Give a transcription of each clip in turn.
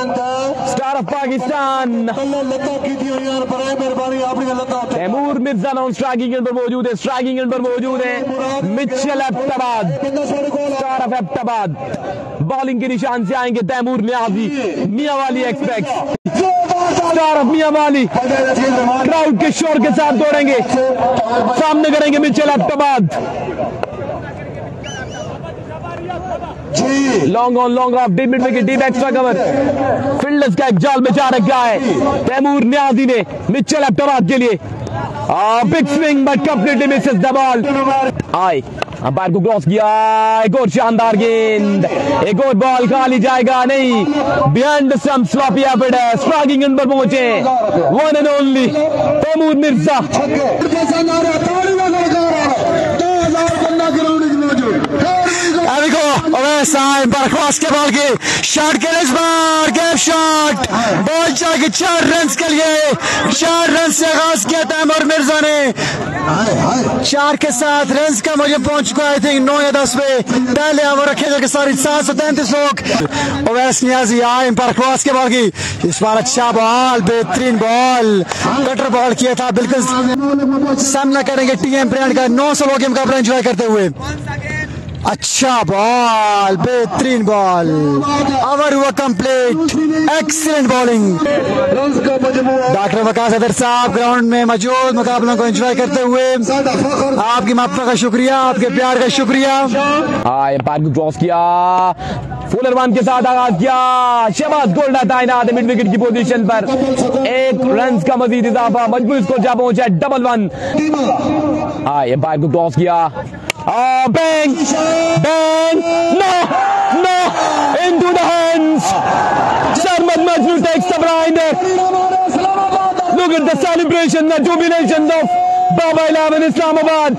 Pakistan star of Pakistan لتا کی دیو یار برائے مہربانی لتا تیمور مرزا نون سٹرائکنگ ان پر موجود ہے۔ سٹرائکنگ ان پر موجود ہے۔ Mitchell Abbottabad star of Abbottabad bowling کے نشان سے آئیں گے تیمور نیازی۔ میاں والی ایکسپیکٹ سٹار آف میاں والی۔ کراؤڈ کے شور کے ساتھ دوڑیں گے۔ سامنے کریں گے Mitchell Abbottabad long on long off the mid wicket deep extra cover fielders کا ایک جال بچا رکھا ہے تیمور نیازی نے مچل اپٹرات کے لیے big swing but completely misses the ball آئے امپائر کو کراس کیا ایک اور شاندار گیند ایک اور بال خالی جائے گا نہیں بیانڈ سم سلاپی ایفڈ ہے سٹرائکنگ ان پر پہنچے one and only Taimur Mirza There we go. Overside, but across کے بال کے شاٹ کے لیے اس بار گیپ شاٹ بال جا کے چار رنز کے لیے چار رنز سے آغاز کیا تیمور مرزا نے چار کے ساتھ رنز کا مجھے پہنچ چکا آئی تھنک نو یا دس پہ پہلے آور رکھے جا کے ساری سات سو تینتیس لوگ اویس نیازی آئے امپائر کراس کے بال کی اس بار اچھا بال بہترین بال کٹر بال کیا تھا بالکل سامنا کریں گے ٹی ایم برینڈ کا نو سو لوگ ان کا مقابلہ انجوائے کرتے ہوئے اچھا بال، بہترین بال۔ اوور ہوا complete. Excellent bowling doctor Vikas صدر صاحب گراؤنڈ میں موجود مقابلوں کو انجوائے کرتے ہوئے آپ کی معافی کا شکریہ، آپ کے پیار کا شکریہ۔ امپائر کو کراس کیا۔ فولر وان کے ساتھ آغاز کیا۔ شہباز گولڈا تعینات مڈ وکٹ کی پوزیشن پر۔ ایک رنز کا مزید اضافہ۔ مجموعی کو جا پہنچا ڈبل ون ہاں امپائر کو کراس کیا۔ Oh, bang! Bang! No! No! Into the hands! Sarmad Majnu takes the blinder! Look at the celebration, the jubilation of Baba 11 Islamabad!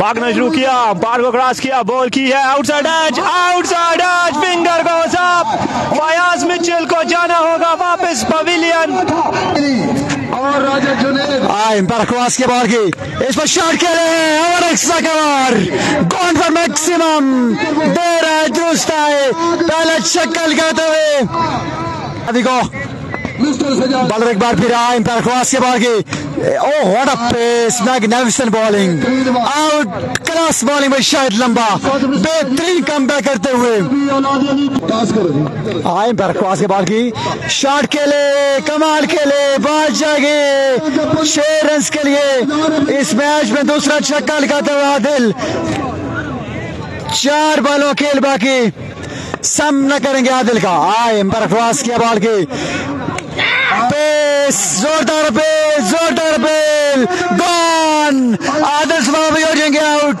بھاگنا شروع کیا پار کو کراس کیا بول کی ہے outside edge outside edge finger کو صاف فیاض مچل کو جانا ہوگا واپس پویلین اور راجہ جنید۔ پر کراس کے بار کی۔ اس پر شاٹ کے لیے اور ایک میکسیمم دے رہا ہے درست آئے پہلے شکل کہتے ہوئے۔ ابھی کو۔ بلر ایک بار پھر آئین پر کراس کے بار کی۔ Oh, what a pace! Magnificent bowling outclass bowling میں شاہد لمبا بہترین کم بیک کرتے ہوئے آئے برکواس کے بال کی شارٹ کے لیے کمال کے لیے بات جائے گی چھ کے لیے اس میچ میں دوسرا چھکا لگاتے ہوئے عادل چار بالوں کھیل باقی سامنا کریں گے عادل کا آئے برکواس کے بال کی پیس زوردار پیس Zotar Bill. Gone. Adil Swami getting out.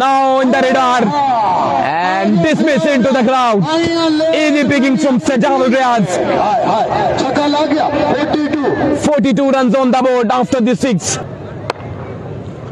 now in the radar and dismiss into the crowd. Easy picking from Sajal Riaz. 42 runs on the board after the six.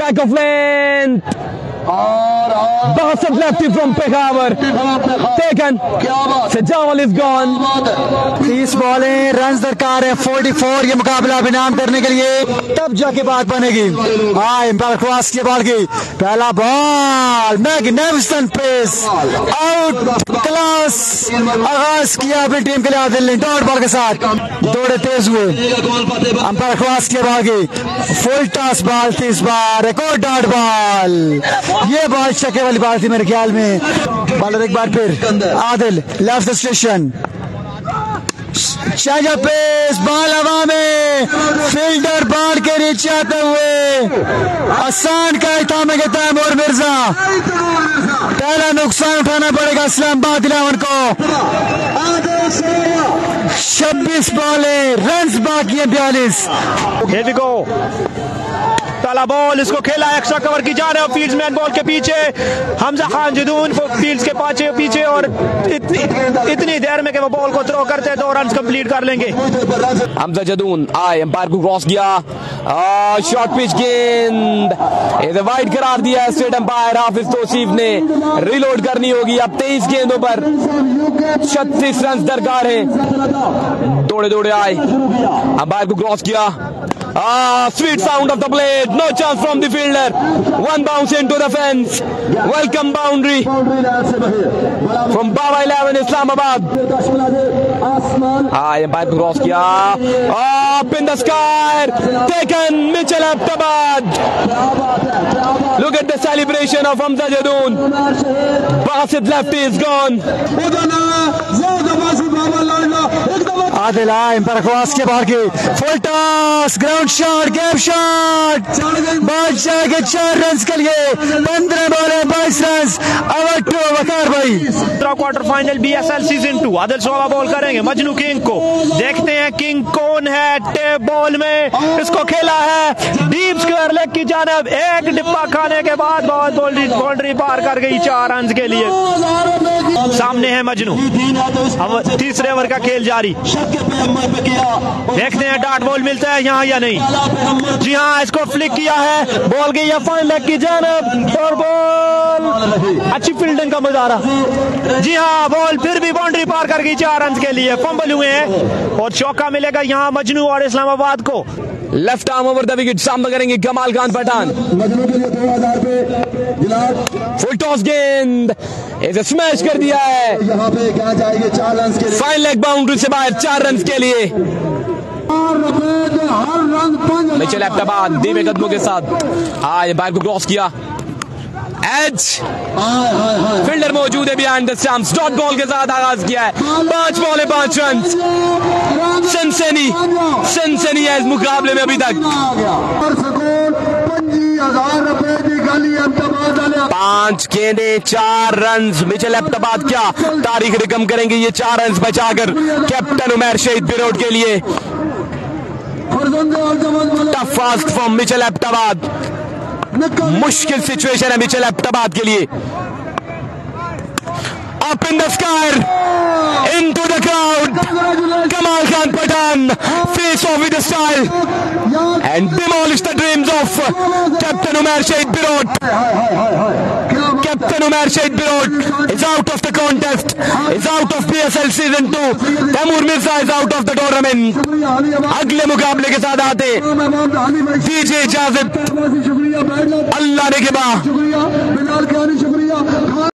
back off Bounce it lefty from Pekhawar. Taken. Sajawal is gone. 30 بالیں runs the car 44 یہ مقابلہ بنام کرنے کے لیے تب جا کے بات بنے گی۔ ہاں امبال کراس کے بال گئی پہلا بال میگنیفیسن پیس آؤٹ کلاس آغاز کیا اپنی ٹیم کے لیے عادل نے۔ ڈاٹ بال کے ساتھ۔ دوڑے تیز ہوئے۔ امبال کراس کے بال گئی فل ٹاس بال تیس بار۔ ریکارڈ ڈاٹ بال۔ یہ بات شکے والی بات تھی میرے خیال میں۔ بالر ایک بار پھر۔ عادل لیفٹ اسٹیشن شاہجہ پیس بال ہوا میں۔ فیلڈر بال کے نیچے آتے ہوئے۔ آسان کا اتامے کے تیم اور مرزا۔ پہلا نقصان اٹھانا پڑے گا اسلام آباد الیون کو۔ چھبیس بالیں رنز باقی ہیں بیالیس۔ کالا بال اس کو کھیلا ایکسٹرا کور کی جا رہا ہے فیلڈز مین بال کے پیچھے حمزہ خان جدون فیلڈز کے پاچے پیچھے اور اتنی, اتنی دیر میں کہ وہ بال کو تھرو کرتے ہیں دو رنز کمپلیٹ کر لیں گے۔ حمزہ جدون آئے امپائر کو کراس گیا شارٹ پیچ گیند وائڈ قرار دیا ہے اسٹیٹ امپائر حافظ توصیف نے۔ ریلوڈ کرنی ہوگی اب تیئیس گیندوں پر۔ چھتیس رنز درکار ہیں دوڑے دوڑے آئے۔ امپائر کو کراس کیا۔ Ah, sweet sound of the blade. No chance from the fielder. One bounce into the fence. Welcome boundary from Baba 11 Islamabad. Ah, empire to. Ah. Up in the sky. Taken Mitchell Abtabad. Look at the celebration of Hamza Jadoon. Basit Lefty is gone. Adil I'm برخواست کے باہر کی۔ Full toss ground shot game shot بادشاہ کے چار runs کے لیے۔ پندرہ بولے بائیس رنز اوٹ ٹو وقار بھائی۔ Quarter final B S L season two Adil سوابا bowl کریں گے۔ مجنو کنگ کو۔ دیکھتے ہیں کنگ کون ہے ٹے بال میں۔ اس کو کھیلا ہے۔ ڈیپ سکوئر لیگ کی جانب۔ ایک ڈپا کھانے کے بعد بہت بولڈری پار کر گئی چار رنز کے لیے۔ سامنے ہے مجنو اب تیسرے اوور کا کھیل جاری۔ دیکھتے ہیں ڈاٹ بال ملتا ہے یہاں یا نہیں۔ جی ہاں اس کو فلک کیا ہے۔ بال گئی ہے فائن لیگ کی جانب۔ اور بال۔ اچھی فیلڈنگ کا مظاہرہ۔ جی ہاں بال پھر بھی باؤنڈری پار کر گئی چار رنز کے لیے۔ فمبل ہوئے ہیں۔ اور چوکا ملے گا یہاں مجنو اور اسلام آباد کو۔ Left arm over the wicket سامنا کریں گے کمال خان پٹھان فل ٹاس گیند اسے سمیش کر دیا ہے فائن لیگ باؤنڈری سے باہر چار رنز کے لیے مچل احمدآباد دیوے قدموں کے ساتھ آئے باہر کو کراس کیا ایج فیلڈر موجود ہے بیہائنڈ دا ڈاٹ بال کے ساتھ آغاز کیا ہے. پانچ بال ہے پانچ رنز سنسنی سنسنی ہے اس مقابلے میں ابھی تک. پانچ گیندے، چار رنز مچل اپتباد کیا تاریخ رکم کریں گے یہ چار رنز بچا کر کیپٹن عمیر شہید بروڈ کے لیے. تف فاسٹ فرم مچل اپتباد مشکل سیچویشن ہے مچل اپتباد کے لیے. in the sky into the crowd Kamal Khan Patan face off with a style and demolish the dreams of Captain Umar Shahid Birot Captain Umar Shahid Birot is out of the contest is out of PSL season 2 Tamur Mirza is out of the tournament اگلے مقابلے کے ساتھ آتے دیجیے اجازت اللہ نے کبا